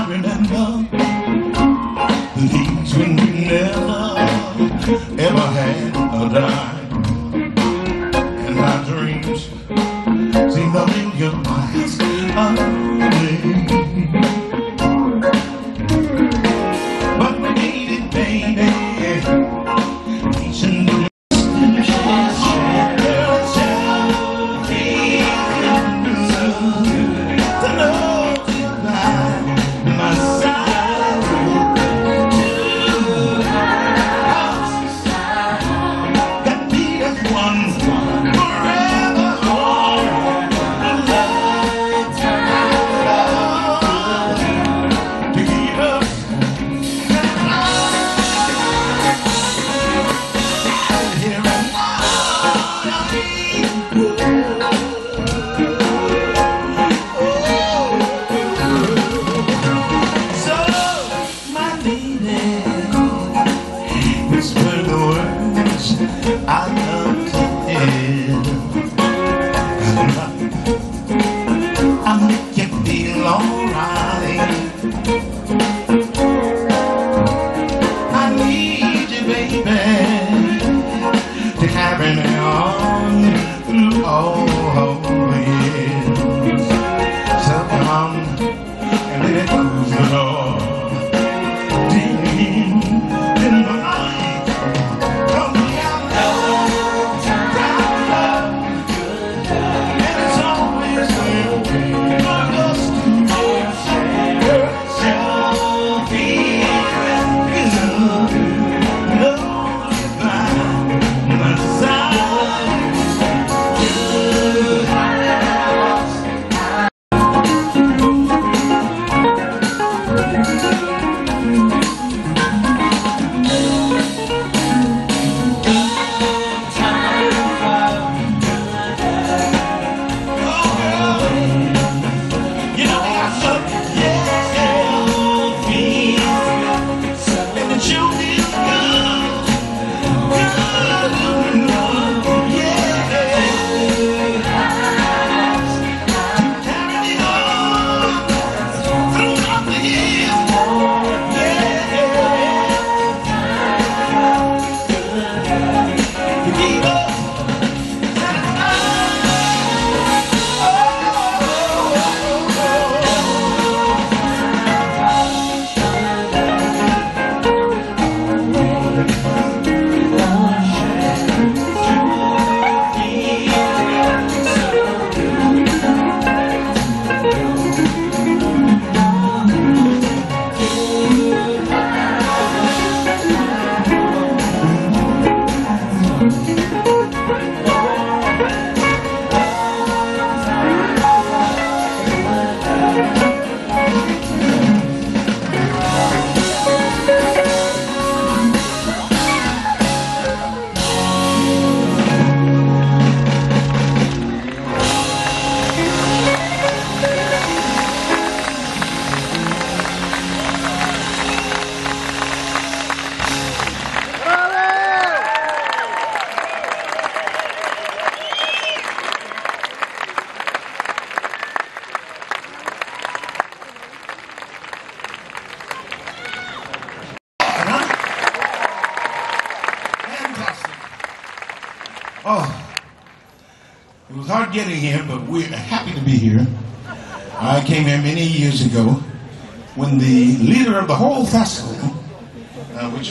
I remember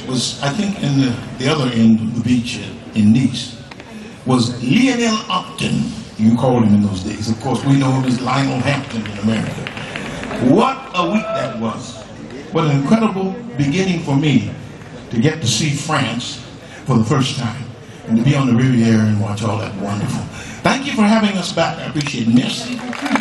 was, I think, in the, the other end of the beach in Nice, was Lionel Upton. You called him in those days. Of course, we know him as Lionel Hampton in America. What a week that was. What an incredible beginning for me to get to see France for the first time and to be on the Riviera and watch all that wonderful. Thank you for having us back. I appreciate it. Merci.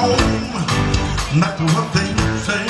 home. to what they say.